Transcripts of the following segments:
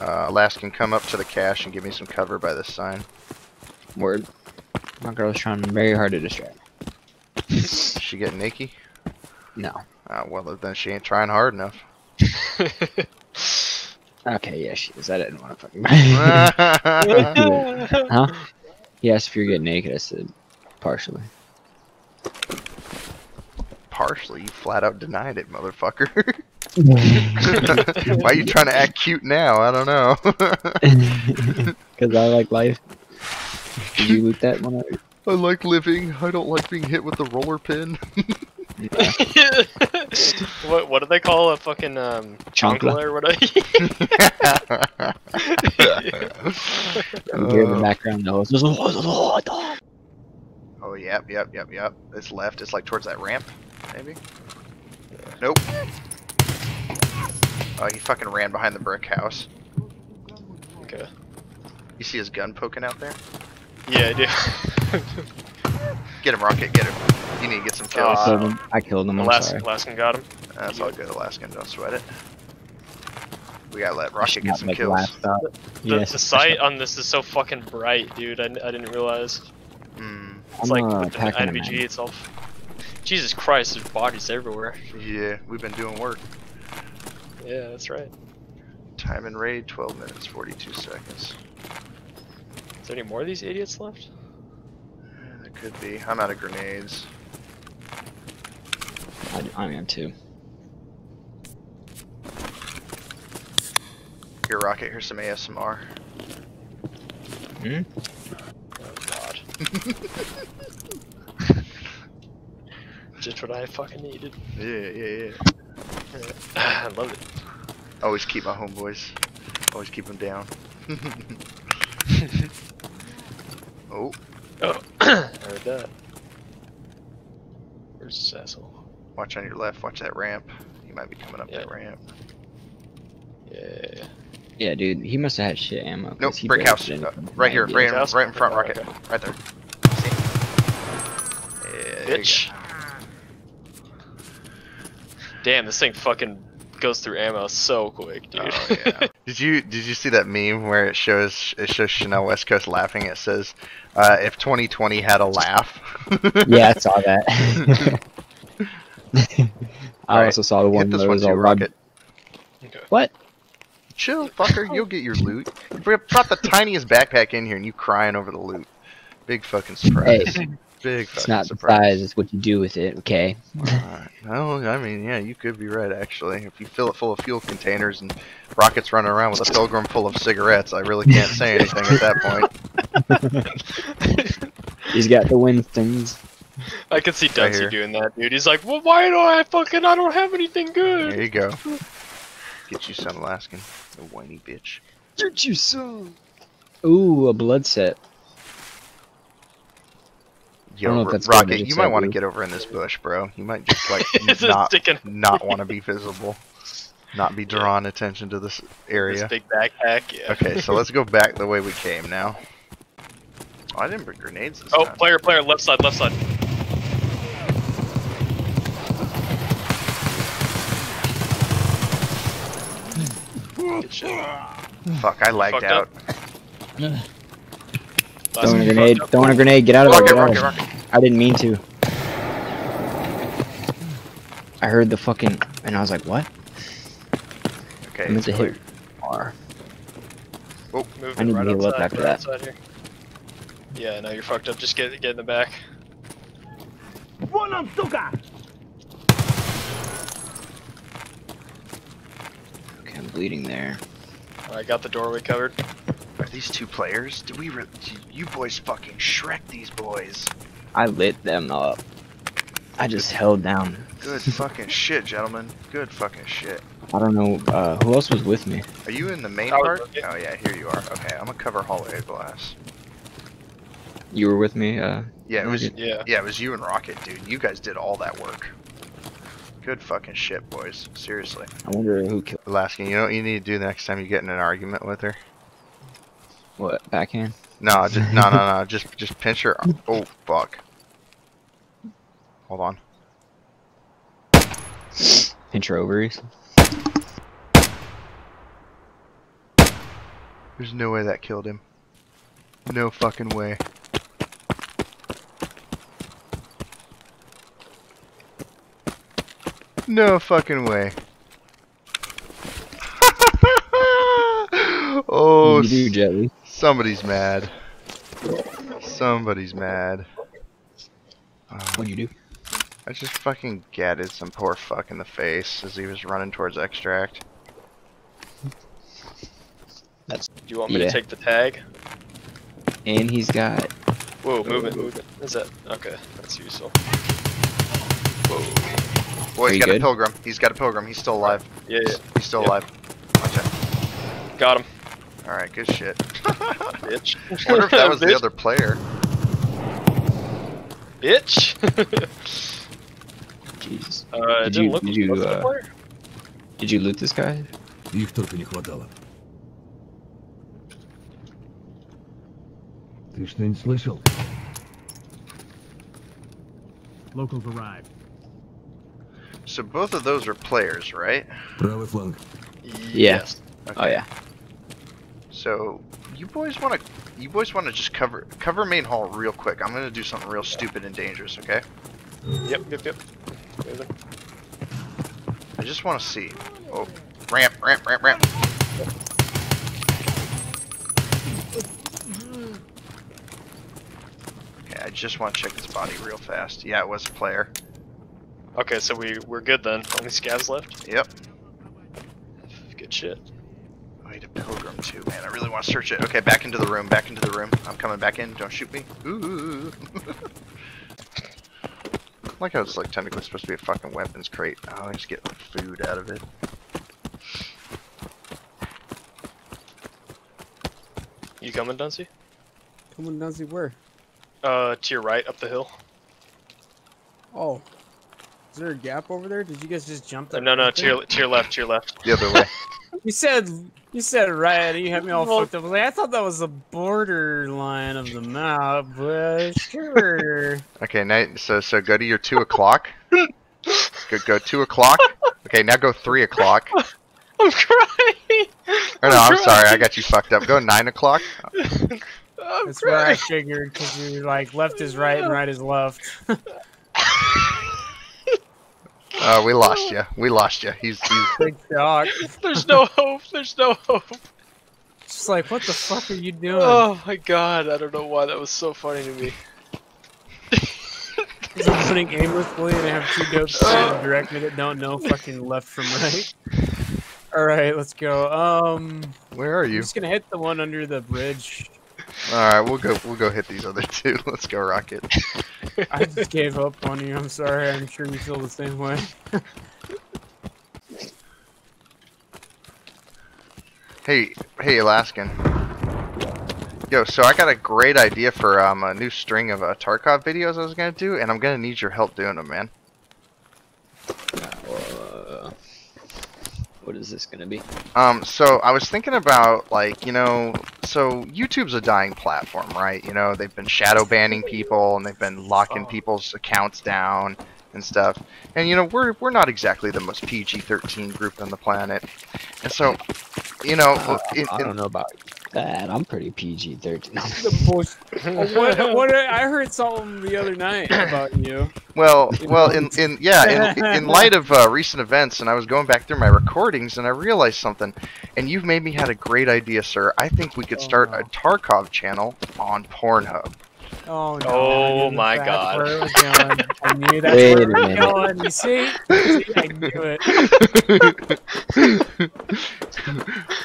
Uh, Alaskan, come up to the cache and give me some cover by this sign. Word. My girl's trying very hard to distract me. She getting naked? No. Uh, well, then she ain't trying hard enough. Okay, yeah, she is. I didn't want to fucking. Huh? Yes, if you're getting naked, I said partially. partially. You flat out denied it, motherfucker. Why are you trying to act cute now? I don't know. Because I like life. Did you loot that one? out? I like living. I don't like being hit with the roller pin. What what do they call a fucking um Chancla. chancla or whatever? You hear in the Uh, background noise. oh, yep, yep, yep, yep. It's left. It's like towards that ramp, maybe? Nope. Oh, he fucking ran behind the brick house. okay. You see his gun poking out there? Yeah, I do. Get him, Rocket, get him. You need to get some kills. Uh, killed him. I killed him. I'm Alaskan, sorry. Alaskan got him. That's all good, Alaskan. Don't sweat it. We gotta let Rocket get some kills. last. The, Yes, the sight on this is so fucking bright, dude. I, I didn't realize. Hmm. It's I'm, like uh, with the NVG mag. itself. Jesus Christ, there's bodies everywhere. Yeah, we've been doing work. Yeah, that's right. Time and raid, 12 minutes, 42 seconds. Is there any more of these idiots left? Yeah, There could be. I'm out of grenades. I, I am too. Here, Rocket, here's some ASMR. Hmm? Oh god. Just what I fucking needed. Yeah, yeah, yeah. I love it. Always keep my homeboys. Always keep them down. oh, Oh, I heard that. Where's this asshole? watch on your left. Watch that ramp. He might be coming up that ramp. Yeah. Yeah, dude, he must have had shit ammo. 'cause Nope, he brick house. Uh, right here, right, in- house? right in front, Okay, Rocket. okay. Right there. See? Yeah, there you Bitch. Damn, this thing fucking goes through ammo so quick, dude. Oh, yeah. did you did you see that meme where it shows it shows Chanel West Coast laughing? It says, uh, "If 2020 had a laugh." yeah, I saw that. I Alright, also saw the one that was too, all. Rocket. Okay. What? Chill, fucker. You'll get your loot. You brought the tiniest backpack in here, and you crying over the loot. Big fucking surprise. Big It's fucking not the surprise. size; it's what you do with it. Okay. Alright. Well, I mean, yeah, you could be right, actually. If you fill it full of fuel containers and rockets running around with a pilgrim full of cigarettes, I really can't say anything at that point. He's got the Winstons. I can see Right Dunsey here. doing that, dude. He's like, well, why do I fucking, I don't have anything good. There you go. Get you some Alaskan, you whiny bitch. Get you some. Ooh, a blood set. Yo, don't know if that's Rocket, you might want to get over in this bush, bro. You might just like It's just not sticking not want to be visible, not be drawing attention to this this area. big backpack. Yeah. Okay, so let's go back the way we came now. Oh, I didn't bring grenades this Oh, time. player, player, left side, left side. Fuck, I lagged fucked out. Up. Last Throwing a grenade. Throwing a grenade. Get out of there. Rocket, rocket, rocket. I didn't mean to. I heard the fucking, and I was like, "What?" Okay, I meant to clear. hit R. Oh, Moving I need to right heal up after right that. here. Yeah, no, you're fucked up. Just get get in the back. One on Suka. Okay, I'm bleeding there. I got the doorway covered. Are these two players? Did we? Re- you boys fucking Shrek these boys. I lit them up. I just held down. Good fucking shit, gentlemen. Good fucking shit. I don't know uh, who else was with me. Are you in the main I part? with. Oh yeah, here you are. Okay, I'm gonna cover hallway glass. You were with me. Uh, Yeah, it was. Yeah. Yeah, it was you and Rocket, dude. You guys did all that work. Good fucking shit, boys. Seriously. I wonder who killed Alaskan, you know what you need to do next time you get in an argument with her? What backhand. No, just no, no, no. Just just pinch her. Oh fuck. Hold on. Pinch her ovaries. There's no way that killed him. No fucking way. No fucking way. oh, you do, Jetly. Somebody's mad. Somebody's mad. Uh, What you do? I just fucking gatted some poor fuck in the face as he was running towards extract. That's. Do you want me Yeah. to take the tag? And he's got. Whoa, movement, movement. Is that okay? That's useful. Whoa. Boy, Are he's you got a pilgrim. He's got a pilgrim. He's still alive. Yeah, yeah. He's still Yep. alive. Watch out. Got him. Alright, good shit. Bitch. I wonder if that was the Bitch. other player. Bitch. Jesus. uh, it Did didn't you- look did you, was it a uh, player? Did you loot this guy? Их только не хватало. Ты что-нибудь слышал? Locals arrived. So both of those are players, right? Правый фланг. Yes. Oh yeah. So you boys want to, you boys want to just cover cover main hall real quick. I'm gonna do something real stupid and dangerous. Okay? Yep, yep, yep. I just want to see. Oh, ramp, ramp, ramp, ramp. Okay, I just want to check his body real fast. Yeah, it was a player. Okay, so we we're good then. Only scavs left. Yep. Good shit. I need a pilgrim too, man. I really want to search it. Okay, back into the room. Back into the room. I'm coming back in. Don't shoot me. Ooh. like how it's like technically supposed to be a fucking weapons crate. Oh, I just get food out of it. You coming, Dunsey? Coming down see where? Uh, to your right, up the hill. Oh. Is there a gap over there? Did you guys just jump Uh, no, no, to your to your left, to your left. The other way. You said you said right. You had me all Well- fucked up. I Like, I thought that was the borderline of the map, but sure. Okay, now so so go to your two o'clock. Go go two o'clock. Okay, now go three o'clock. I'm crying. Or no, I'm sorry, I got you fucked up. Go nine o'clock. I'm That's where I figured because you're like left is right and right is left. Uh, we lost you. We lost you. He's he's Big shock. There's no hope. There's no hope. Just like, what the fuck are you doing? Oh my god, I don't know why that was so funny to me. Because I'm running aimlessly and I have two dopes standing directly that don't know fucking left from right. All right, let's go. Um, where are you? I'm just gonna hit the one under the bridge. All right, we'll go. We'll go hit these other two. Let's go, Rocket. I just gave up on you. I'm sorry. I'm sure you feel the same way. Hey, hey, Alaskan. Yo, so I got a great idea for um, a new string of uh, Tarkov videos I was gonna do, and I'm gonna need your help doing them, man. Uh, what is this gonna be? Um, so I was thinking about like, you know, so YouTube's a dying platform, right? You know, they've been shadow banning people and they've been locking people's accounts down and stuff. And you know, we're we're not exactly the most PG-13 group on the planet. And so, you know, Uh, I don't know about that. I'm pretty PG-13. what, what? I heard something the other night about you. Well, well, in, in yeah, in, in light of uh, recent events, and I was going back through my recordings, and I realized something. And you've made me had a great idea, sir. I think we could start a Oh. Tarkov channel on Pornhub. Oh no! Oh I knew my that's God. Where it was going. I knew that's Wait where a it was minute. going. You see? See? I knew it.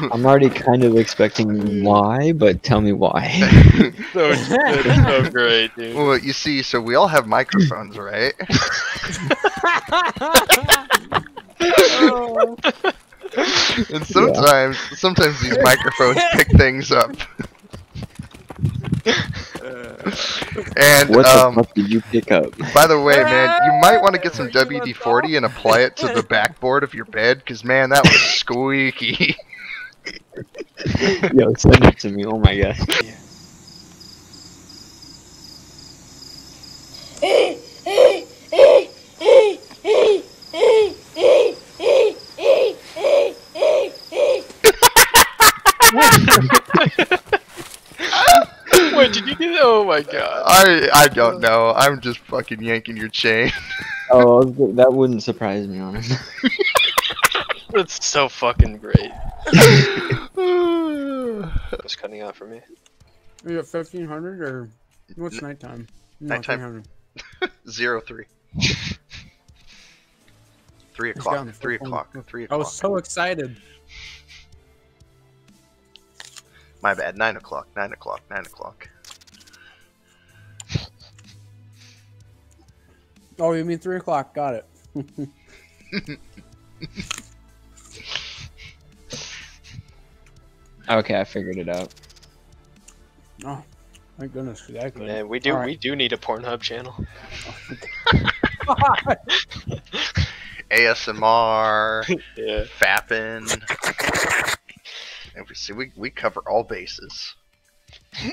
I'm already kind of expecting why, but tell me why. So, it's so great, dude. well, you see, so we all have microphones, right? Oh. and sometimes, sometimes these microphones pick things up. and what the um, fuck did you pick up? by the way, man, you might want to get some Are you a WD-40 and apply it to the backboard of your bed, because man, that was squeaky. Yo, send it to me. Oh my god. Wait, did you do that? Oh my god. I I don't know. I'm just fucking yanking your chain. Oh, that wouldn't surprise me, honestly. That's so fucking great. It's cutting out for me. Are you at fifteen hundred or what's nighttime? No, Nighttime. 300. Zero three. Three o'clock. down to Three o'clock. I was so excited. My bad. Nine o'clock. Nine o'clock. Nine o'clock. Oh, you mean three o'clock? Got it. Okay, I figured it out. Oh, thank goodness! I couldn't. Man, we do Alright. we do need a Pornhub channel. ASMR. Yeah. Fapping. And we see we we cover all bases.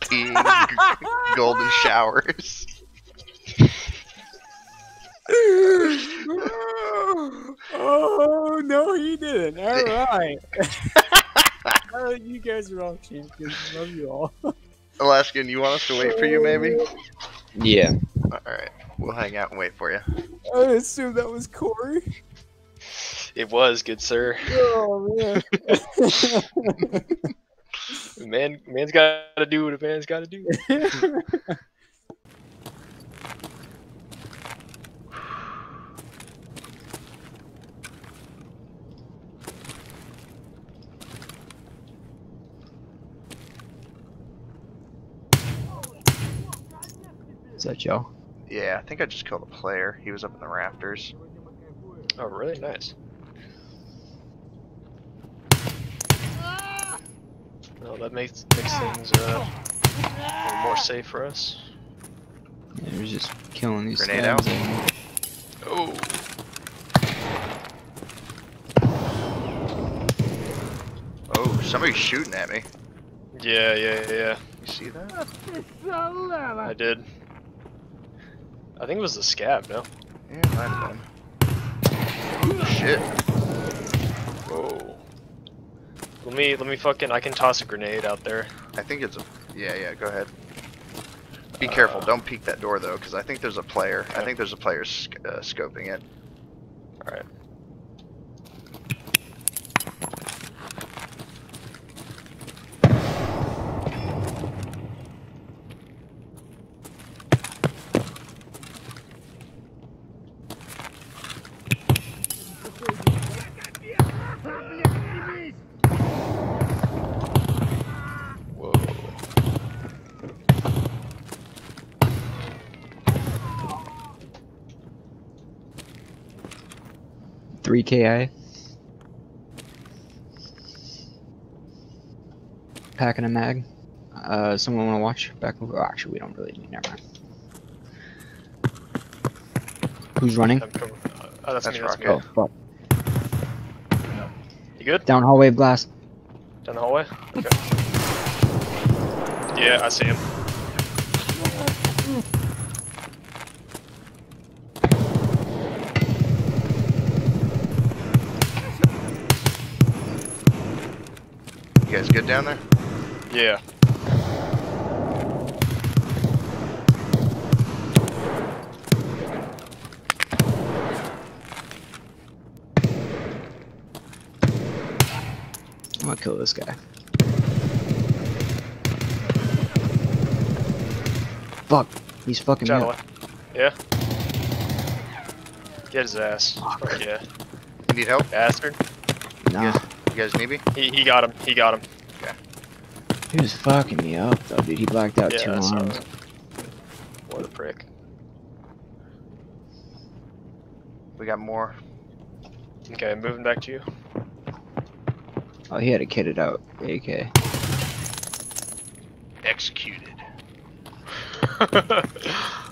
Peeing, golden showers. oh no, he didn't. All right. Oh, you guys are all champions. Love you all. Alaskan, you want us to wait for you, maybe? Yeah. All right, we'll hang out and wait for you. I assume that was Corey. It was good, sir. Oh man. Man, man's got to do what a man's got to do. Is that Joe? Yeah, I think I just killed a player. He was up in the rafters. Oh, really? Nice. Well, that makes makes things uh, a little more safe for us. Yeah, he was just killing these Grenade scavs. Oh. Oh, somebody's shooting at me. Yeah, yeah, yeah. You see that? I did. I think it was the scav, no? Yeah, might have been. Shit. Whoa. Let me let me fucking I can toss a grenade out there. I think it's a yeah yeah go ahead. Be uh, careful, don't peek that door though, because I think there's a player. Okay. I think there's a player sc uh, scoping it. All right. Ki Packing a mag. Uh, someone want to watch back over? Oh, actually, we don't really need. Never mind. Who's running? Oh, that's, that's me. That's me. Oh, fuck. You good? Down hallway of glass. Down the hallway. Okay. Yeah, I see him. You guys good down there? Yeah. I'm gonna kill this guy. Fuck. He's fucking me up. Yeah. Get his ass. Fuck yeah. You need help? Bastard. Nah. You guys need me? He, he got him. He got him. He was fucking me up though, dude. He blacked out Yeah, two I arms. that. What a prick. We got more. Okay, moving back to you. Oh, he had a kitted out AK. Executed.